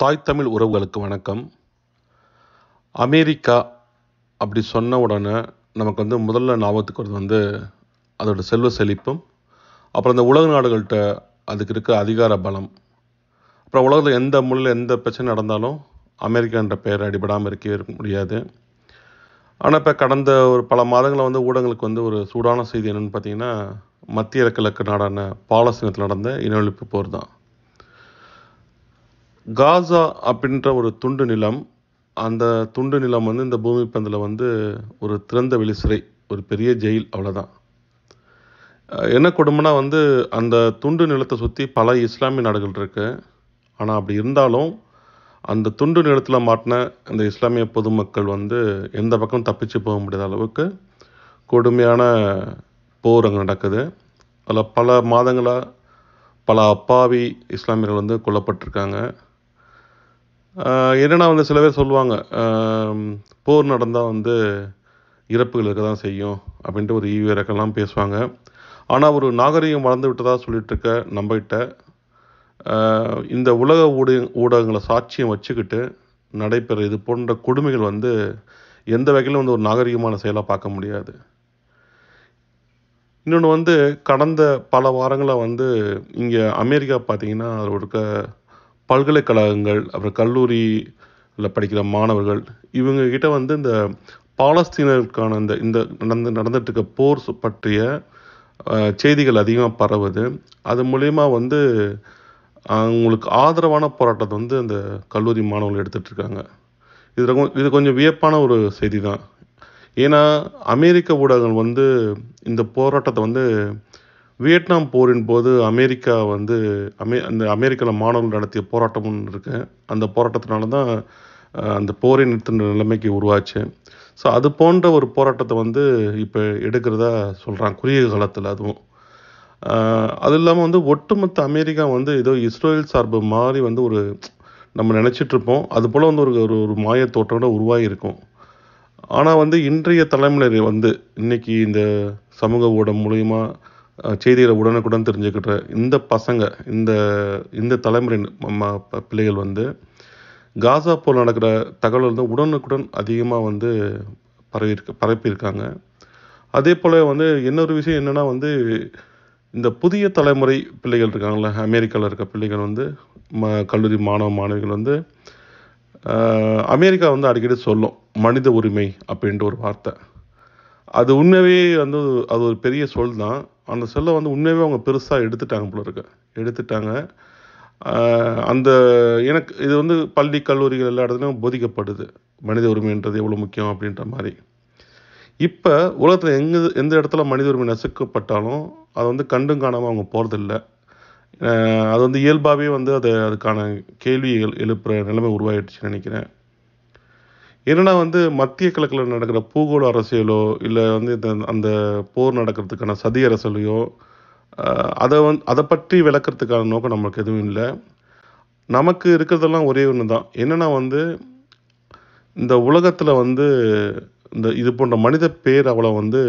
தாய் தமிழ் உறவுகளுக்கு வணக்கம். அமெரிக்கா அப்படி சொன்ன உடனே நமக்கு வந்து முதல்ல ஞாபகத்துக்கு வருது வந்து அதோட செல்வ செழிப்பும் அப்புறம் இந்த உலக நாடுகள்கிட்ட அதுக்கு இருக்க அதிகார பலம். அப்புறம் உலகத்தில் எந்த மொழியில் எந்த பிரச்சனை நடந்தாலும் அமெரிக்கான்ற பெயர் அடிபடாமல் இருக்கவே இருக்க முடியாது. ஆனால் இப்போ கடந்த ஒரு பல மாதங்களில் வந்து ஊடகங்களுக்கு வந்து ஒரு சூடான செய்தி என்னென்னு பார்த்தீங்கன்னா மத்திய கிழக்கு நாடான பாலஸ்தீனத்தில் நடந்த இனவழிப்பு போர் தான் காசா அப்படின்ற ஒரு துண்டு நிலம் அந்த துண்டு நிலம் வந்து இந்த பூமி பந்தில் வந்து ஒரு திறந்த வெளி சிறை ஒரு பெரிய ஜெயில் அவ்வளோதான் என்ன கொடுமைனா வந்து அந்த துண்டு நிலத்தை சுற்றி பல இஸ்லாமிய நாடுகள் இருக்கு. ஆனால் அப்படி இருந்தாலும் அந்த துண்டு நிலத்தில் மாட்டின அந்த இஸ்லாமிய பொதுமக்கள் வந்து எந்த பக்கம் தப்பிச்சு போக முடியாத அளவுக்கு கொடுமையான போர் அங்கே நடக்குது. அதில் பல மாதங்களாக பல அப்பாவி இஸ்லாமியர்கள் வந்து கொல்லப்பட்டிருக்காங்க. என்னன்னா வந்து சில பேர் சொல்லுவாங்க போர் நடந்தால் வந்து இறப்புகள் இருக்க தான் செய்யும் அப்படின்ட்டு ஒரு ஈவிரக்கெல்லாம் பேசுவாங்க. ஆனால் ஒரு நாகரிகம் வளர்ந்து விட்டதாக சொல்லிட்டு இருக்க நம்மகிட்ட இந்த உலக ஊடக ஊடகங்களை சாட்சியம் வச்சுக்கிட்டு நடைபெற இது போன்ற கொடுமைகள் வந்து எந்த வகையிலும் வந்து ஒரு நாகரிகமான செயலாக பார்க்க முடியாது. இன்னொன்று வந்து கடந்த பல வாரங்களாக வந்து இங்கே அமெரிக்கா பார்த்தீங்கன்னா அதில் இருக்க பல்கலைக்கழகங்கள் அப்புறம் கல்லூரியில் படிக்கிற மாணவர்கள் இவங்கக்கிட்ட வந்து இந்த பாலஸ்தீனருக்கான இந்த இந்த நடந்து நடந்துட்டுருக்க போர் பற்றிய செய்திகள் அதிகமாக பரவுது. அது மூலயமா வந்து அவங்களுக்கு ஆதரவான போராட்டத்தை வந்து அந்த கல்லூரி மாணவர்கள் எடுத்துகிட்டு இருக்காங்க இது இது கொஞ்சம் வியப்பான ஒரு செய்தி தான் ஏன்னா அமெரிக்க ஊடகங்கள் வந்து இந்த போராட்டத்தை வந்து வியட்நாம் போரின் போது அமெரிக்கா வந்து அமே அந்த அமெரிக்காவில் மாணவர்கள் நடத்திய போராட்டம்னு இருக்கு. அந்த போராட்டத்தினால தான் அந்த போரை நிறுத்தின நிலைமைக்கு உருவாச்சு. ஸோ அது போன்ற ஒரு போராட்டத்தை வந்து இப்போ எடுக்கிறதா சொல்கிறாங்க குறுகிய காலத்தில் அதுவும். அது இல்லாமல் வந்து ஒட்டுமொத்த அமெரிக்கா வந்து ஏதோ இஸ்ரேல் சார்பு மாதிரி வந்து ஒரு நம்ம நினச்சிட்டு இருப்போம். அது போல் வந்து ஒரு ஒரு ஒரு மாய தோற்றோட உருவாகியிருக்கும் ஆனால் வந்து இன்றைய தலைமுறை வந்து இன்னைக்கு இந்த சமூக ஊடகம் மூலயமா செய்திகளை உடனுக்குடன் தெரிஞ்சுக்கிட்ட இந்த பசங்க இந்த இந்த தலைமுறை ம- பிள்ளைகள் வந்து காசா போல் நடக்கிற தகவல் வந்து உடனுக்குடன் அதிகமாக வந்து பரவி பரப்பியிருக்காங்க அதே போல் வந்து இன்னொரு விஷயம் என்னென்னா வந்து இந்த புதிய தலைமுறை பிள்ளைகள் இருக்காங்களே அமெரிக்காவில் இருக்க பிள்ளைகள் வந்து ம கல்லூரி மாணவ மாணவிகள் வந்து அமெரிக்கா வந்து அடிக்கடி சொல்லும் மனித உரிமை அப்படின்ற ஒரு வார்த்தை. அது உண்மையாகவே வந்து அது ஒரு பெரிய சொல் தான். அந்த சொல்லை வந்து உண்மையாகவே அவங்க பெருசாக எடுத்துட்டாங்க போல இருக்கு. எடுத்துட்டாங்க. அந்த எனக்கு இது வந்து பள்ளி கல்லூரிகள் எல்லா இடத்துலையும் போதிக்கப்படுது. மனித உரிமைன்றது எவ்வளோ முக்கியம் அப்படின்ற மாதிரி. இப்போ உலகத்தில் எங்கே எந்த இடத்துல மனித உரிமை நசுக்கப்பட்டாலும் அதை வந்து கண்டும் காணாமல் அவங்க போகிறதில்ல அது வந்து இயல்பாகவே வந்து அது அதுக்கான கேள்வி எழுப்புகிற நிலைமை உருவாயிடுச்சுன்னு நினைக்கிறேன். என்னன்னா வந்து மத்திய கிழக்கில் நடக்கிற பூகோள அரசியலோ இல்லை வந்து இந்த அந்த போர் நடக்கிறதுக்கான சதி அரசியலையோ அதை வந்து அதை பற்றி விளக்கிறதுக்கான நோக்கம் நமக்கு எதுவும் இல்லை. நமக்கு இருக்கிறதெல்லாம் ஒரே ஒன்று தான். என்னன்னா வந்து இந்த உலகத்தில் வந்து இந்த இது போன்ற மனித பேர் அவ்வளோ வந்து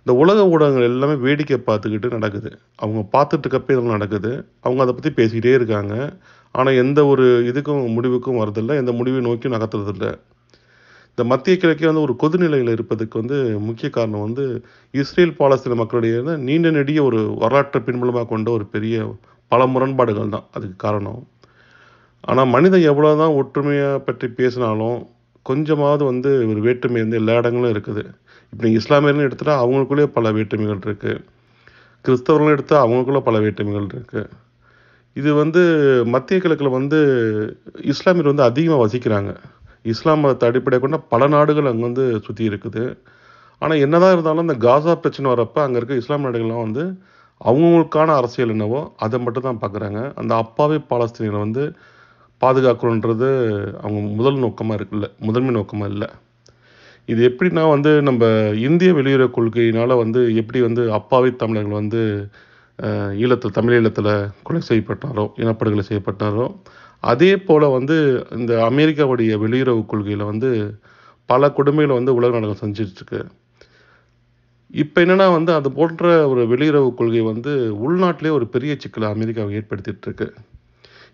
இந்த உலக ஊடகங்கள் எல்லாமே வேடிக்கை பார்த்துக்கிட்டு நடக்குது. அவங்க பார்த்துட்டு இருக்கப்பே இதெல்லாம் நடக்குது. அவங்க அதை பற்றி பேசிக்கிட்டே இருக்காங்க. ஆனால் எந்த ஒரு இதுக்கும் முடிவுக்கும் வரதில்லை எந்த முடிவை நோக்கியும் நகர்த்துறதில்லை. இந்த மத்திய கிழக்கே வந்து ஒரு கொதுநிலையில் இருப்பதுக்கு வந்து முக்கிய காரணம் வந்து இஸ்ரேல் பாலஸ்தீன மக்களுடைய நீண்ட நெடிய ஒரு வரலாற்று பின்புலமாக கொண்ட ஒரு பெரிய பல முரண்பாடுகள் தான். அதுக்கு காரணம். ஆனால் மனிதன் எவ்வளோதான் ஒற்றுமையை பற்றி பேசினாலும் கொஞ்சமாவது வந்து ஒரு வேற்றுமை வந்து எல்லா இடங்களும் இருக்குது. இப்போ நீங்கள் இஸ்லாமியர்னு எடுத்துகிட்டா அவங்களுக்குள்ளேயே பல வேற்றுமைகள் இருக்குது கிறிஸ்தவர்களும் எடுத்தால் அவங்களுக்குள்ள பல வேற்றுமைகள் இருக்குது இது வந்து மத்திய கிழக்கில் வந்து இஸ்லாமியர் வந்து அதிகமாக வசிக்கிறாங்க. இஸ்லாம் மதத்தை அடிப்படையாக கொண்ட பல நாடுகள் அங்கே வந்து சுற்றி இருக்குது. ஆனால் என்னதான் இருந்தாலும் இந்த காசா பிரச்சனை வரப்போ அங்கே இருக்க இஸ்லாம் நாடுகள்லாம் வந்து அவங்களுக்கான அரசியல் என்னவோ அதை மட்டும் தான் பார்க்குறாங்க அந்த அப்பாவி பாலஸ்தீனியரை வந்து பாதுகாக்கணுன்றது அவங்க முதல் நோக்கமாக இருக்குல்ல முதன்மை நோக்கமாக இல்லை. இது எப்படின்னா வந்து நம்ம இந்திய வெளியுறவு கொள்கையினால் வந்து எப்படி வந்து அப்பாவி தமிழர்கள் வந்து ஈழத்தில் தமிழ் ஈழத்தில் கொலை செய்யப்பட்டாரோ இனப்படுகொலை செய்யப்பட்டாரோ அதே போல் வந்து இந்த அமெரிக்காவுடைய வெளியுறவு கொள்கையில் வந்து பல கொடுமைகளை வந்து உலக நாடுகள் செஞ்சிட்ருக்கு இப்போ என்னென்னா வந்து அது போன்ற ஒரு வெளியுறவு கொள்கை வந்து உள்நாட்டிலே ஒரு பெரிய சிக்கலை அமெரிக்காவை ஏற்படுத்திட்டுருக்கு.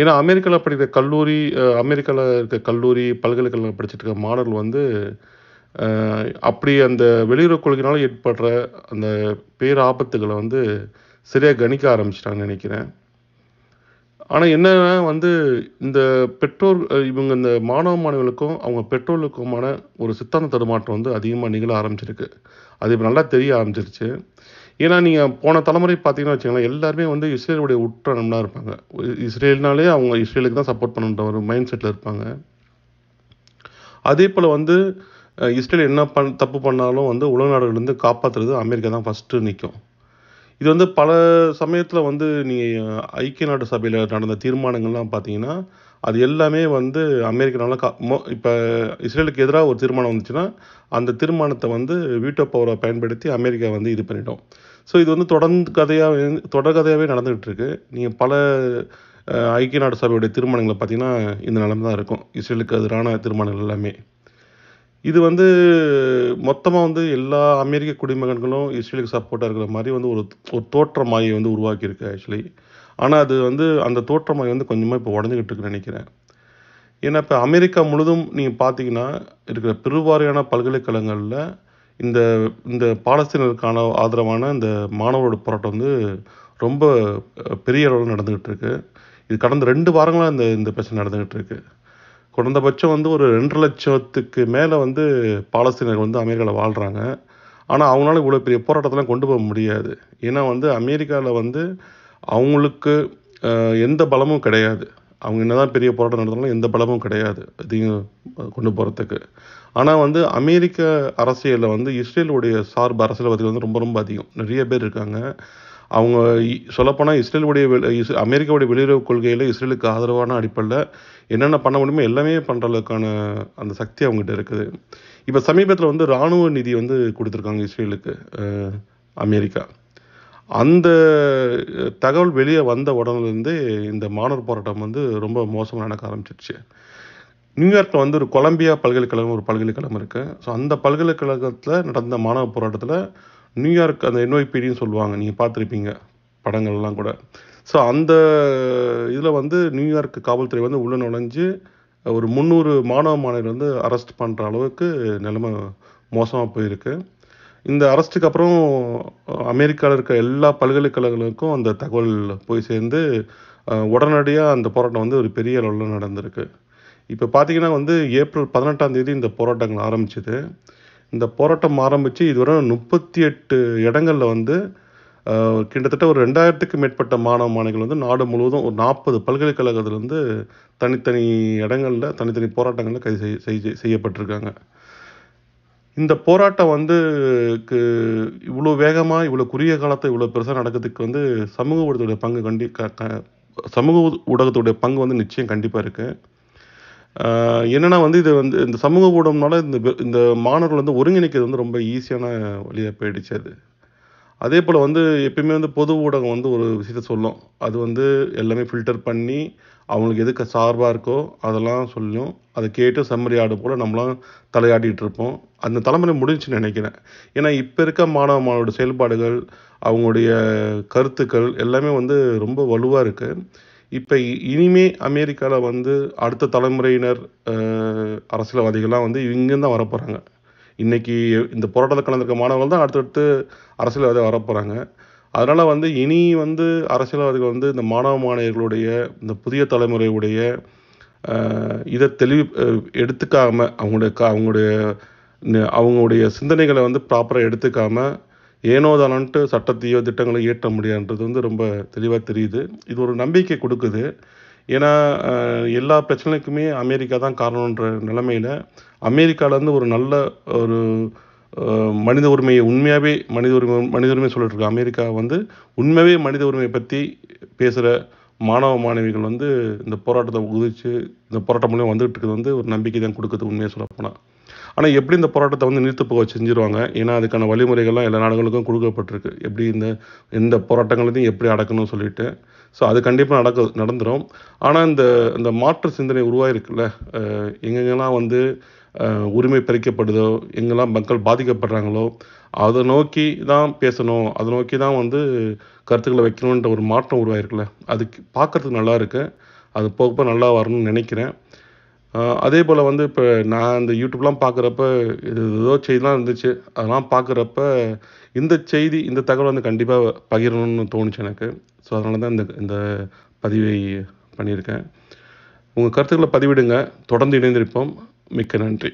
ஏன்னா அமெரிக்காவில் படிக்கிற கல்லூரி அமெரிக்காவில் இருக்க கல்லூரி பல்கலைக்கழகம் படிச்சுட்டு இருக்க மாணவர்கள் வந்து அப்படி அந்த வெளியுறவு கொள்கையினால் ஏற்படுற அந்த பேர் ஆபத்துகளை வந்து சரியாக கணிக்க ஆரம்பிச்சிட்டாங்கன்னு நினைக்கிறேன். ஆனால் என்னன்னா வந்து இந்த பெற்றோர் இவங்க இந்த மாணவ மாணவிகளுக்கும் அவங்க பெற்றோர்களுக்குமான ஒரு சித்தாந்த தடுமாற்றம் வந்து அதிகமாக நிகழ ஆரம்பிச்சிருக்கு. அது இப்போ நல்லா தெரிய ஆரம்பிச்சிருச்சு. ஏன்னா நீங்கள் போன தலைமுறை பார்த்தீங்கன்னா வச்சுக்கோங்களேன் எல்லாருமே வந்து இஸ்ரேலுடைய உற்ற இருப்பாங்க. இஸ்ரேல்னாலே அவங்க இஸ்ரேலுக்கு தான் சப்போர்ட் பண்ணுன்ற ஒரு மைண்ட் செட்டில் இருப்பாங்க. அதே போல் வந்து இஸ்ரேல் என்ன பண் தப்பு பண்ணாலும் வந்து உலக நாடுகள்லேருந்து காப்பாற்றுறது அமெரிக்கா தான் ஃபஸ்ட்டு நிற்கும் இது வந்து பல சமயத்தில் வந்து நீங்கள் ஐக்கிய நாடு சபையில் நடந்த தீர்மானங்கள்லாம் பார்த்தீங்கன்னா அது எல்லாமே வந்து அமெரிக்கனால கா மோ இப்போ இஸ்ரேலுக்கு எதிராக ஒரு தீர்மானம் வந்துச்சுன்னா அந்த தீர்மானத்தை வந்து வீட்டோ பவரை பயன்படுத்தி அமெரிக்கா வந்து இது பண்ணிட்டோம். ஸோ இது வந்து தொடர்ந்து கதையாக தொடர் கதையாகவே நடந்துகிட்டு இருக்கு நீங்கள் பல ஐக்கிய நாடு சபையுடைய தீர்மானங்களை பார்த்தீங்கன்னா இந்த நிலைமை தான் இருக்கும். இஸ்ரேலுக்கு எதிரான தீர்மானங்கள் எல்லாமே. இது வந்து மொத்தமாக வந்து எல்லா அமெரிக்க குடிமகன்களும் இஸ்ரேலுக்கு சப்போர்ட்டாக இருக்கிற மாதிரி வந்து ஒரு ஒரு தோற்றமாயை வந்து உருவாக்கியிருக்கு ஆக்சுவலி ஆனால் அது வந்து அந்த தோற்றமாய் வந்து கொஞ்சமாக இப்போ உடஞ்சிக்கிட்டு இருக்குன்னு நினைக்கிறேன். ஏன்னா இப்போ அமெரிக்கா முழுதும் நீங்கள் பார்த்தீங்கன்னா இருக்கிற பெருவாரியான பல்கலைக்கழகங்களில் இந்த இந்த பாலஸ்தீனருக்கான ஆதரவான இந்த மாணவரோட போராட்டம் வந்து ரொம்ப பெரிய அளவில் நடந்துக்கிட்டு இருக்கு. இது கடந்த ரெண்டு வாரங்களாக இந்த இந்த பிரச்சனை நடந்துக்கிட்டு இருக்குது குறைந்தபட்சம் வந்து ஒரு ரெண்டரை லட்சத்துக்கு மேலே வந்து பாலஸ்தீனர்கள் வந்து அமெரிக்காவில் வாழ்கிறாங்க ஆனால் அவங்களால இவ்வளோ பெரிய போராட்டத்தெல்லாம் கொண்டு போக முடியாது. ஏன்னா வந்து அமெரிக்காவில் வந்து அவங்களுக்கு எந்த பலமும் கிடையாது. அவங்க என்ன தான் பெரிய போராட்டம் நடந்தாலும் எந்த பலமும் கிடையாது அதையும் கொண்டு போகிறதுக்கு ஆனால் வந்து அமெரிக்க அரசியலில் வந்து இஸ்ரேலுடைய சார்பு அரசியல்வாதிகள் வந்து ரொம்ப ரொம்ப அதிகம். நிறைய பேர் இருக்காங்க. அவங்க இ- சொல்லப்போனால் இஸ்ரேலுடைய அமெரிக்காவுடைய வெளியுறவு கொள்கையில் இஸ்ரேலுக்கு ஆதரவான அடிப்படையில் என்னென்ன பண்ண முடியுமோ எல்லாமே பண்ணுற அளவுக்கான அந்த சக்தி அவங்ககிட்ட இருக்குது. இப்போ சமீபத்தில் வந்து இராணுவ நிதி வந்து கொடுத்துருக்காங்க இஸ்ரேலுக்கு அமெரிக்கா. அந்த தகவல் வெளியே வந்த உடனேருந்து இந்த மாணவர் போராட்டம் வந்து ரொம்ப மோசமாக நடக்க ஆரம்பிச்சிருச்சு. நியூயார்க்கில் வந்து ஒரு கொலம்பியா பல்கலைக்கழகம் ஒரு பல்கலைக்கழகம் இருக்குது ஸோ அந்த பல்கலைக்கழகத்தில் நடந்த மாணவ போராட்டத்தில் நியூயார்க் அந்த என்ஒய்பிடின்னு சொல்லுவாங்க. நீங்கள் பார்த்துருப்பீங்க படங்கள்லாம் கூட. ஸோ அந்த இதில் வந்து நியூயார்க் காவல்துறை வந்து உள்ளே நுழைஞ்சு ஒரு முந்நூறு மாணவ மாணவர் வந்து அரெஸ்ட் பண்ணுற அளவுக்கு நிலைமை மோசமாக போயிருக்கு. இந்த அரெஸ்ட்டுக்கு அப்புறம் அமெரிக்காவில் இருக்க எல்லா பல்கலைக்கழகங்களுக்கும் அந்த தகவல் போய் சேர்ந்து உடனடியாக அந்த போராட்டம் வந்து ஒரு பெரிய அளவில் நடந்திருக்கு. இப்போ பார்த்தீங்கன்னா வந்து ஏப்ரல் பதினெட்டாம் தேதி இந்த போராட்டங்கள் ஆரம்பிச்சது. இந்த போராட்டம் ஆரம்பித்து இதுவரை முப்பத்தி எட்டு இடங்களில் வந்து கிட்டத்தட்ட ஒரு ரெண்டாயிரத்துக்கு மேற்பட்ட மாணவ மாணவிகள் வந்து நாடு முழுவதும் ஒரு நாற்பது பல்கலைக்கழகத்திலேருந்து தனித்தனி இடங்களில் தனித்தனி போராட்டங்களில் கைது செய்ய செய்யப்பட்டிருக்காங்க. இந்த போராட்டம் வந்து இவ்வளோ வேகமாக இவ்வளோ குறுகிய காலத்தை இவ்வளோ பெருசாக நடக்கிறதுக்கு வந்து சமூக ஊடகத்துடைய பங்கு கண்டி க- க- சமூக ஊடகத்துடைய பங்கு வந்து நிச்சயம் கண்டிப்பாக இருக்குது என்னென்னா வந்து இது வந்து இந்த சமூக ஊடகம்னால இந்த இந்த மாணவர்கள் வந்து ஒருங்கிணைக்கிறது வந்து ரொம்ப ஈஸியான வழியாக போயிடுச்சு அது. அதே போல் வந்து எப்பயுமே வந்து பொது ஊடகம் வந்து ஒரு விஷயத்த சொல்லும். அது வந்து எல்லாமே ஃபில்டர் பண்ணி அவங்களுக்கு எதுக்கு சார்பாக இருக்கோ அதெல்லாம் சொல்லும். அதை கேட்டு செம்மறி ஆடு போல் நம்மளாம் தலையாடிட்டு இருப்போம். அந்த தலைமுறை முடிஞ்சுன்னு நினைக்கிறேன். ஏன்னா இப்போ இருக்க மாணவ மாணவரோட செயல்பாடுகள் அவங்களுடைய கருத்துக்கள் எல்லாமே வந்து ரொம்ப வலுவாக இருக்குது இப்போ இனிமே அமெரிக்காவில் வந்து அடுத்த தலைமுறையினர் அரசியல்வாதிகள்லாம் வந்து இங்கேருந்து தான் வரப்போகிறாங்க இன்றைக்கி இந்த போராட்டத்தில் கலந்துருக்க மாணவர்கள் தான் அடுத்தடுத்து அரசியல்வாதியாக வரப்போகிறாங்க அதனால் வந்து இனி வந்து அரசியல்வாதிகள் வந்து இந்த மாணவ மாணவிகளுடைய இந்த புதிய தலைமுறையுடைய இதை தெளிவு எடுத்துக்காமல் அவங்களுடைய க- அவங்களுடைய ந- அவங்களுடைய சிந்தனைகளை வந்து ப்ராப்பராக எடுத்துக்காமல் ஏனோதானன்ட்டு சட்டத்தையோ திட்டங்களோ இயற்ற முடியாதுன்றது வந்து ரொம்ப தெளிவாக தெரியுது. இது ஒரு நம்பிக்கை கொடுக்குது. ஏன்னா எல்லா பிரச்சனைக்குமே அமெரிக்கா தான் காரணன்ற நிலமையில் அமெரிக்காவிலேருந்து ஒரு நல்ல ஒரு மனித உரிமையை உண்மையாகவே மனித உரிமை மனித உரிமை சொல்லிட்டு இருக்க. அமெரிக்கா வந்து உண்மையாகவே மனித உரிமையை பற்றி பேசுகிற மாணவ மாணவிகள் வந்து இந்த போராட்டத்தை உதிச்சு இந்த போராட்டம் மூலியம் வந்துகிட்டு இருக்கிறது வந்து ஒரு நம்பிக்கை தான் கொடுக்குது உண்மையாக சொல்லப்போனால் ஆனால் எப்படி இந்த போராட்டத்தை வந்து நிறுத்து போக செஞ்சுருவாங்க? ஏன்னா அதுக்கான வழிமுறைகள்லாம் எல்லா நாடுகளுக்கும் கொடுக்கப்பட்டிருக்கு. எப்படி இந்த இந்த போராட்டங்களையும் எப்படி அடக்கணும்னு சொல்லிட்டு. ஸோ அது கண்டிப்பாக நடக்க நடந்துடும் ஆனால் இந்த இந்த மாற்று சிந்தனை உருவாயிருக்குல்ல? எங்கெங்கெல்லாம் வந்து உரிமை பறிக்கப்படுதோ எங்கெல்லாம் மக்கள் பாதிக்கப்படுறாங்களோ அதை நோக்கி தான் பேசணும். அதை நோக்கி தான் வந்து கருத்துக்களை வைக்கணுன்ற ஒரு மாற்றம் உருவாயிருக்குல்ல? அதுக்கு பார்க்கறதுக்கு நல்லா இருக்கு. அது போக போக நல்லா வரணும்னு நினைக்கிறேன். அதே போல் வந்து இப்போ நான் இந்த யூடியூப்லாம் பார்க்குறப்ப இது ஏதோ செய்திலாம் இருந்துச்சு. அதெல்லாம் பார்க்குறப்ப இந்த செய்தி இந்த தகவல் வந்து கண்டிப்பாக பகிரணும்னு தோணுச்சு எனக்கு. ஸோ அதனால தான் இந்த இந்த பதிவை பண்ணியிருக்கேன். உங்கள் கருத்துக்களை பதிவிடுங்க. தொடர்ந்து இணைந்திருப்போம். மிக்க நன்றி.